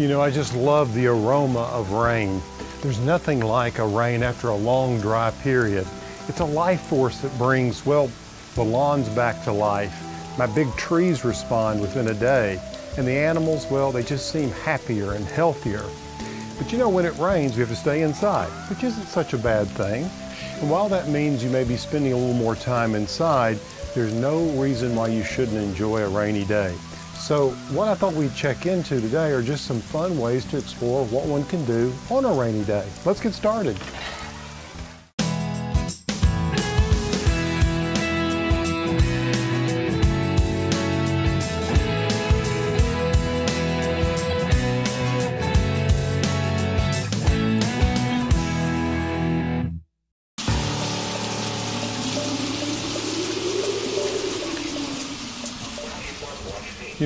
You know, I just love the aroma of rain. There's nothing like a rain after a long dry period. It's a life force that brings, well, the lawns back to life. My big trees respond within a day. And the animals, well, they just seem happier and healthier. But you know, when it rains, we have to stay inside, which isn't such a bad thing. And while that means you may be spending a little more time inside, there's no reason why you shouldn't enjoy a rainy day. So what I thought we'd check into today are just some fun ways to explore what one can do on a rainy day. Let's get started.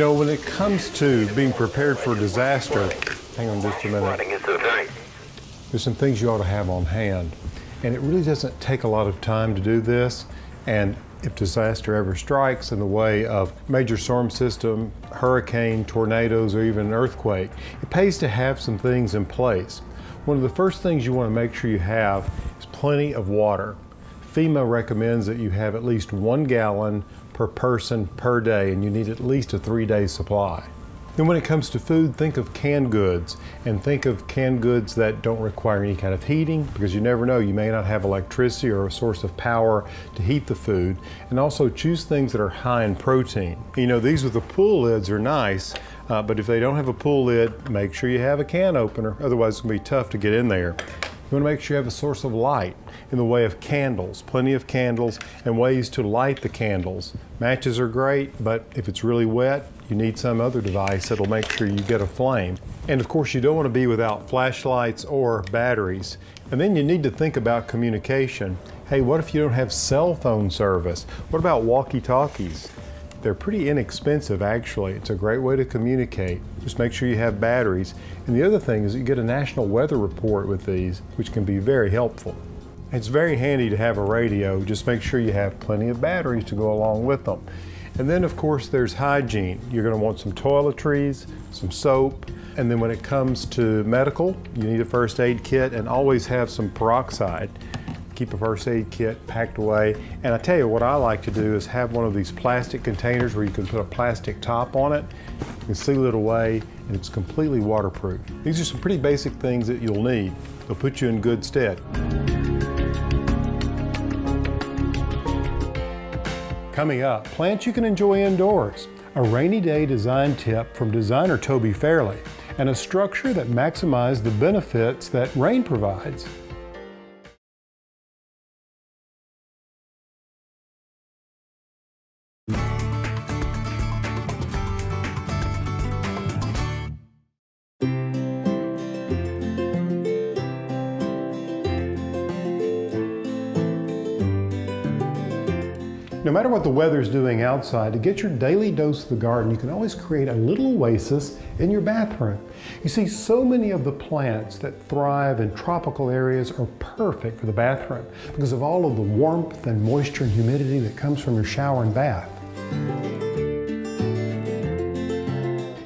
Know, when it comes to being prepared for disaster, hang on just a minute. There's some things you ought to have on hand. And it really doesn't take a lot of time to do this. And if disaster ever strikes in the way of major storm system, hurricane, tornadoes, or even an earthquake, it pays to have some things in place. One of the first things you want to make sure you have is plenty of water. FEMA recommends that you have at least one gallon per person per day, and you need at least a three day supply. Then, when it comes to food, think of canned goods and think of canned goods that don't require any kind of heating because you never know, you may not have electricity or a source of power to heat the food. And also choose things that are high in protein. You know, these with the pool lids are nice, uh, but if they don't have a pool lid, make sure you have a can opener, otherwise, it's gonna be tough to get in there. You want to make sure you have a source of light in the way of candles, plenty of candles, and ways to light the candles. Matches are great, but if it's really wet, you need some other device that'll make sure you get a flame. And of course, you don't want to be without flashlights or batteries. And then you need to think about communication. Hey, what if you don't have cell phone service? What about walkie-talkies? They're pretty inexpensive actually. It's a great way to communicate. Just make sure you have batteries. And the other thing is you get a national weather report with these, which can be very helpful. It's very handy to have a radio. Just make sure you have plenty of batteries to go along with them. And then of course there's hygiene. You're gonna want some toiletries, some soap, and then when it comes to medical, you need a first aid kit and always have some peroxide keep a first aid kit packed away. And I tell you what I like to do is have one of these plastic containers where you can put a plastic top on it, you can seal it away, and it's completely waterproof. These are some pretty basic things that you'll need. They'll put you in good stead. Coming up, plants you can enjoy indoors, a rainy day design tip from designer Toby Fairley, and a structure that maximizes the benefits that rain provides. Matter what the weather's doing outside, to get your daily dose of the garden, you can always create a little oasis in your bathroom. You see, so many of the plants that thrive in tropical areas are perfect for the bathroom because of all of the warmth and moisture and humidity that comes from your shower and bath.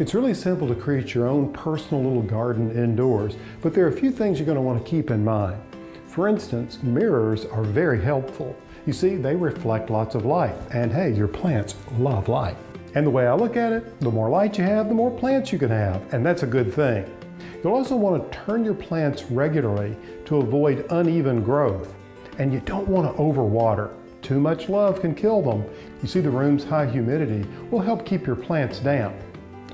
It's really simple to create your own personal little garden indoors, but there are a few things you're going to want to keep in mind. For instance, mirrors are very helpful. You see, they reflect lots of light, and hey, your plants love light. And the way I look at it, the more light you have, the more plants you can have, and that's a good thing. You'll also want to turn your plants regularly to avoid uneven growth. And you don't want to overwater. Too much love can kill them. You see the room's high humidity will help keep your plants damp.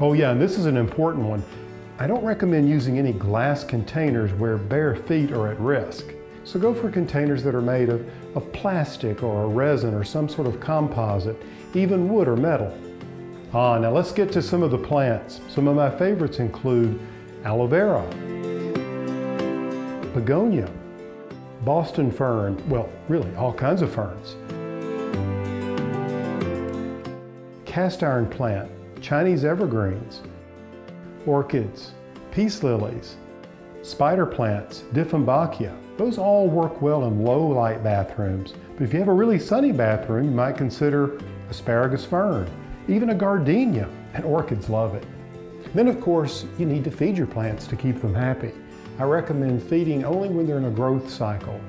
Oh yeah, and this is an important one. I don't recommend using any glass containers where bare feet are at risk. So go for containers that are made of, of plastic or a resin or some sort of composite, even wood or metal. Ah, now let's get to some of the plants. Some of my favorites include aloe vera, begonia, Boston fern, well, really all kinds of ferns, cast iron plant, Chinese evergreens, orchids, peace lilies, spider plants, Dieffenbachia, those all work well in low light bathrooms, but if you have a really sunny bathroom, you might consider asparagus fern, even a gardenia, and orchids love it. Then of course, you need to feed your plants to keep them happy. I recommend feeding only when they're in a growth cycle.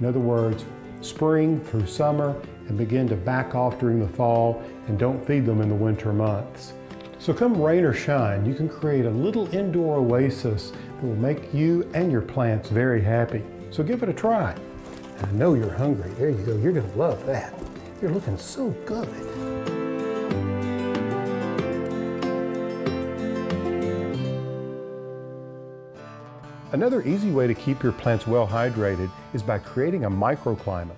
In other words, spring through summer and begin to back off during the fall and don't feed them in the winter months. So come rain or shine, you can create a little indoor oasis that will make you and your plants very happy. So give it a try. I know you're hungry. There you go. You're going to love that. You're looking so good. Another easy way to keep your plants well hydrated is by creating a microclimate.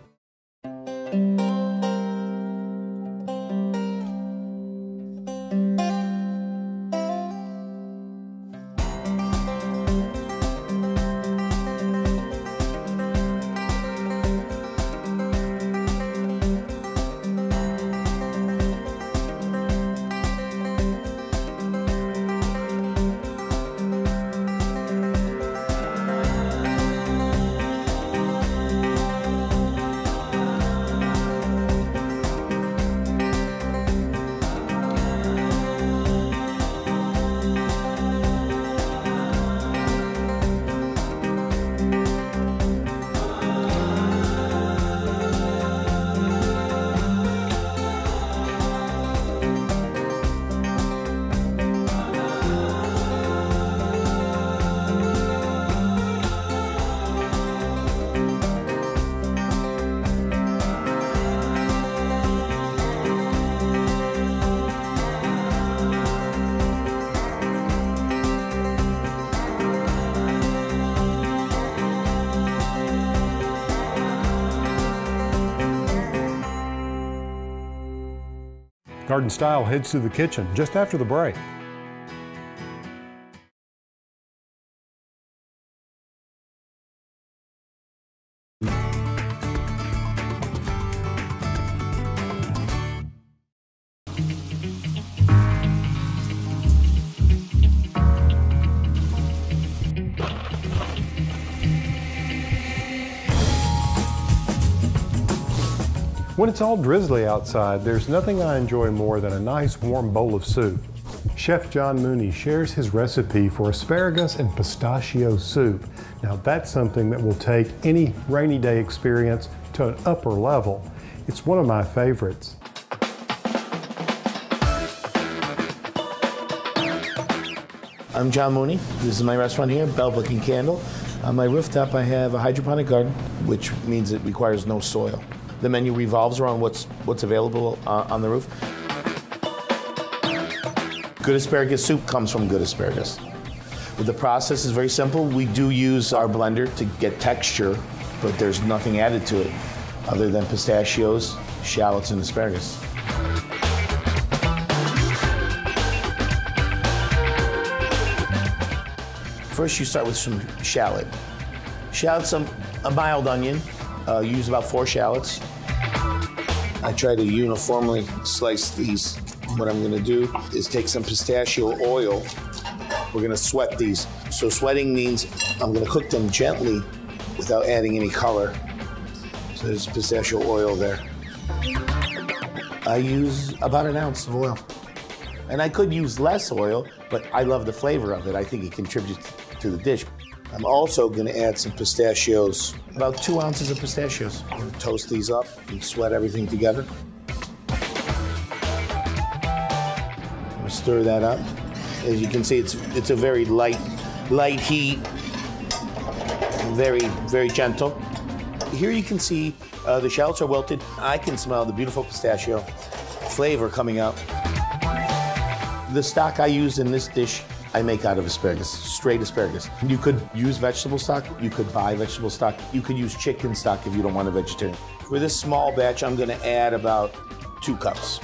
Garden Style heads to the kitchen just after the break. It's all drizzly outside, there's nothing I enjoy more than a nice warm bowl of soup. Chef John Mooney shares his recipe for asparagus and pistachio soup. Now that's something that will take any rainy day experience to an upper level. It's one of my favorites. I'm John Mooney. This is my restaurant here, Bell Book and Candle. On my rooftop, I have a hydroponic garden, which means it requires no soil. The menu revolves around what's what's available uh, on the roof. Good asparagus soup comes from good asparagus. The process is very simple. We do use our blender to get texture, but there's nothing added to it other than pistachios, shallots, and asparagus. First, you start with some shallot. Shallot's a, a mild onion. Uh, use about four shallots. I try to uniformly slice these. What I'm gonna do is take some pistachio oil. We're gonna sweat these. So sweating means I'm gonna cook them gently without adding any color. So there's pistachio oil there. I use about an ounce of oil. And I could use less oil, but I love the flavor of it. I think it contributes to the dish. I'm also going to add some pistachios, about two ounces of pistachios. I'm going to toast these up and sweat everything together. I'm going to stir that up. As you can see, it's it's a very light, light heat, very very gentle. Here you can see uh, the shallots are wilted. I can smell the beautiful pistachio flavor coming out. The stock I use in this dish I make out of asparagus, straight asparagus. You could use vegetable stock, you could buy vegetable stock, you could use chicken stock if you don't want a vegetarian. For this small batch, I'm gonna add about two cups.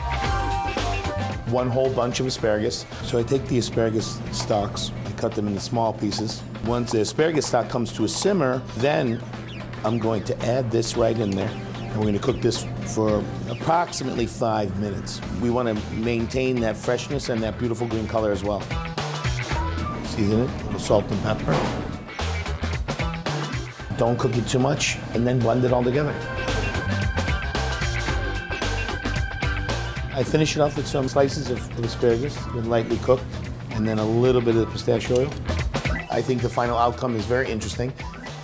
One whole bunch of asparagus. So I take the asparagus stalks, I cut them into small pieces. Once the asparagus stock comes to a simmer, then I'm going to add this right in there. And we're gonna cook this for approximately five minutes. We wanna maintain that freshness and that beautiful green color as well season it, little salt and pepper. Don't cook it too much, and then blend it all together. I finish it off with some slices of, asparagus, lightly cooked, and then a little bit of the pistachio oil. I think the final outcome is very interesting.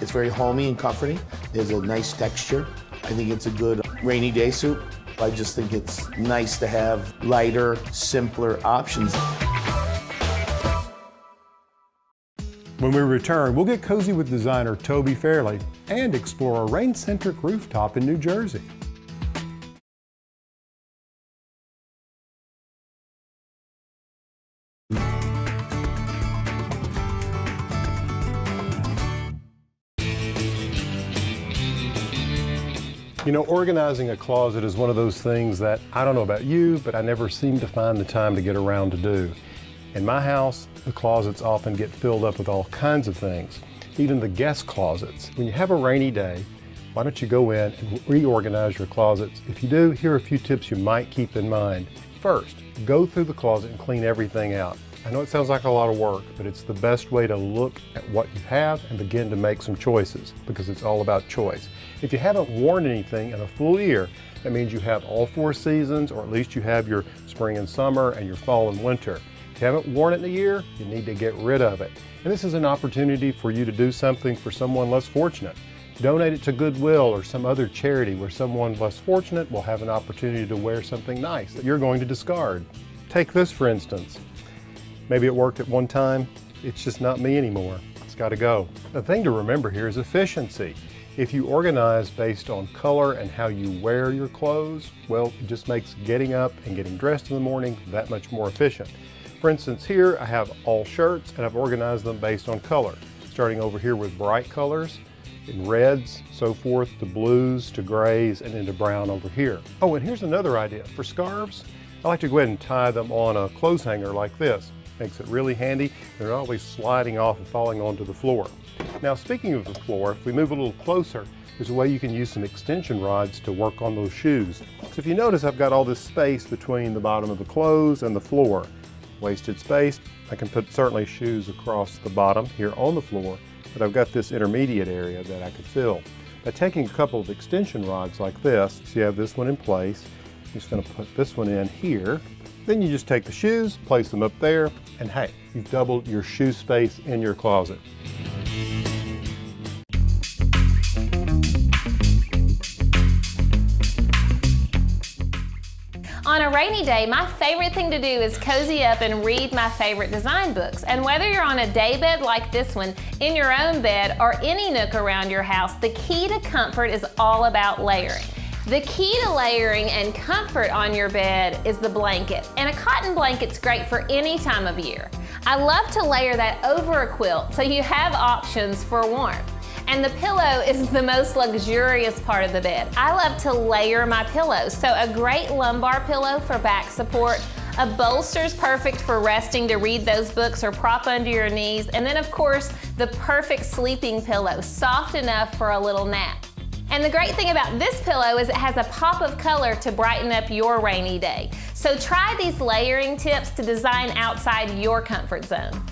It's very homey and comforting. There's a nice texture. I think it's a good rainy day soup. I just think it's nice to have lighter, simpler options. When we return, we'll get cozy with designer Toby Fairley and explore a rain-centric rooftop in New Jersey. You know, organizing a closet is one of those things that I don't know about you, but I never seem to find the time to get around to do. In my house, the closets often get filled up with all kinds of things, even the guest closets. When you have a rainy day, why don't you go in and reorganize your closets? If you do, here are a few tips you might keep in mind. First, go through the closet and clean everything out. I know it sounds like a lot of work, but it's the best way to look at what you have and begin to make some choices because it's all about choice. If you haven't worn anything in a full year, that means you have all four seasons or at least you have your spring and summer and your fall and winter. If you haven't worn it in a year, you need to get rid of it. And this is an opportunity for you to do something for someone less fortunate. Donate it to Goodwill or some other charity where someone less fortunate will have an opportunity to wear something nice that you're going to discard. Take this for instance. Maybe it worked at one time, it's just not me anymore. It's got to go. The thing to remember here is efficiency. If you organize based on color and how you wear your clothes, well, it just makes getting up and getting dressed in the morning that much more efficient. For instance, here I have all shirts and I've organized them based on color. Starting over here with bright colors, in reds, so forth, to blues, to grays, and into brown over here. Oh, and here's another idea. For scarves, I like to go ahead and tie them on a clothes hanger like this. Makes it really handy. They're not always sliding off and falling onto the floor. Now speaking of the floor, if we move a little closer, there's a way you can use some extension rods to work on those shoes. So if you notice I've got all this space between the bottom of the clothes and the floor. Wasted space, I can put certainly shoes across the bottom here on the floor, but I've got this intermediate area that I could fill. By taking a couple of extension rods like this, so you have this one in place, I'm just going to put this one in here, then you just take the shoes, place them up there, and hey, you've doubled your shoe space in your closet. Rainy day, my favorite thing to do is cozy up and read my favorite design books. And whether you're on a daybed like this one, in your own bed, or any nook around your house, the key to comfort is all about layering. The key to layering and comfort on your bed is the blanket. And a cotton blanket's great for any time of year. I love to layer that over a quilt so you have options for warmth. And the pillow is the most luxurious part of the bed. I love to layer my pillows. So a great lumbar pillow for back support, a bolster is perfect for resting to read those books or prop under your knees. And then of course, the perfect sleeping pillow, soft enough for a little nap. And the great thing about this pillow is it has a pop of color to brighten up your rainy day. So try these layering tips to design outside your comfort zone.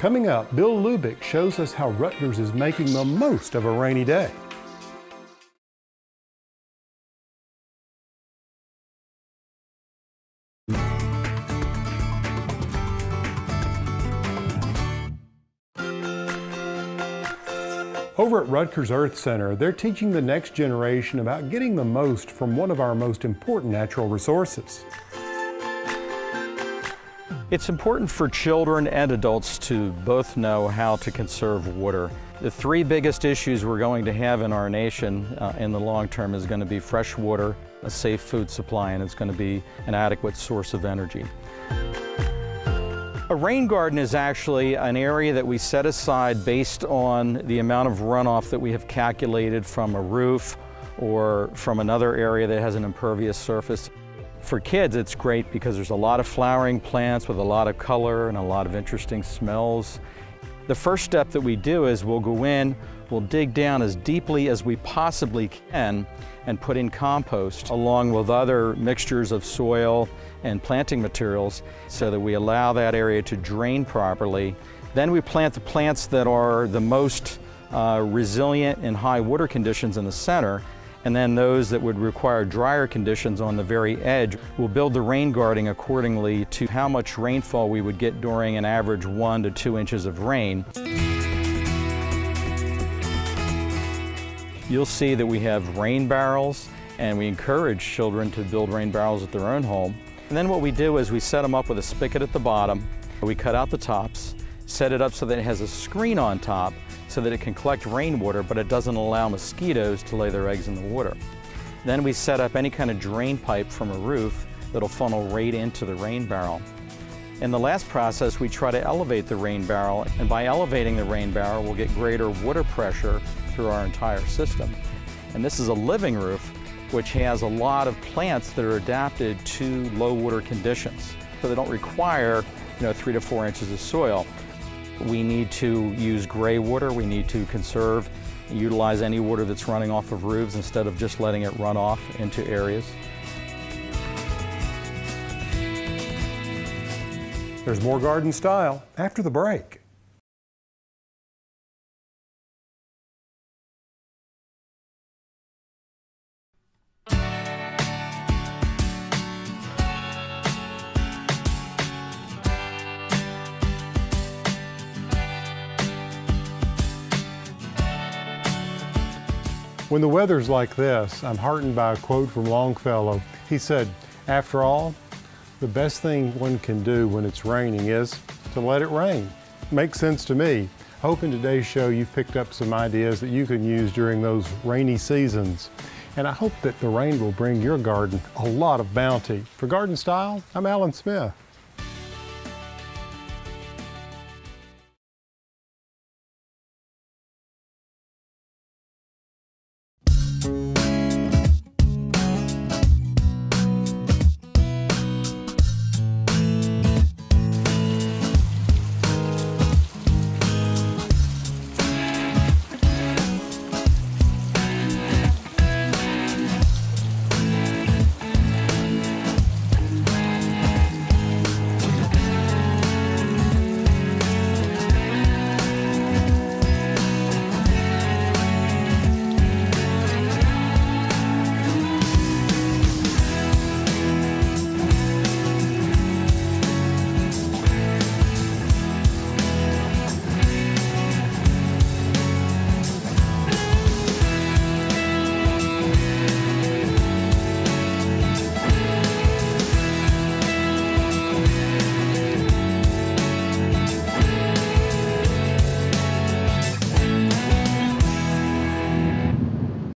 Coming up, Bill Hlubik shows us how Rutgers is making the most of a rainy day. Over at Rutgers Earth Center, they're teaching the next generation about getting the most from one of our most important natural resources. It's important for children and adults to both know how to conserve water. The three biggest issues we're going to have in our nation uh, in the long term is going to be fresh water, a safe food supply, and it's going to be an adequate source of energy. A rain garden is actually an area that we set aside based on the amount of runoff that we have calculated from a roof or from another area that has an impervious surface. For kids, it's great because there's a lot of flowering plants with a lot of color and a lot of interesting smells. The first step that we do is we'll go in, we'll dig down as deeply as we possibly can and put in compost along with other mixtures of soil and planting materials so that we allow that area to drain properly. Then we plant the plants that are the most uh, resilient in high water conditions in the center and then those that would require drier conditions on the very edge. We'll build the rain garden accordingly to how much rainfall we would get during an average one to two inches of rain. You'll see that we have rain barrels and we encourage children to build rain barrels at their own home. And then what we do is we set them up with a spigot at the bottom. We cut out the tops, set it up so that it has a screen on top so that it can collect rainwater, but it doesn't allow mosquitoes to lay their eggs in the water. Then we set up any kind of drain pipe from a roof that'll funnel right into the rain barrel. In the last process, we try to elevate the rain barrel, and by elevating the rain barrel, we'll get greater water pressure through our entire system. And this is a living roof, which has a lot of plants that are adapted to low water conditions. So they don't require, you know, three to four inches of soil. We need to use gray water, we need to conserve, utilize any water that's running off of roofs instead of just letting it run off into areas. There's more garden style after the break. When the weather's like this, I'm heartened by a quote from Longfellow. He said, After all, the best thing one can do when it's raining is to let it rain. Makes sense to me. Hope in today's show you've picked up some ideas that you can use during those rainy seasons. And I hope that the rain will bring your garden a lot of bounty. For Garden Style, I'm Allen Smith.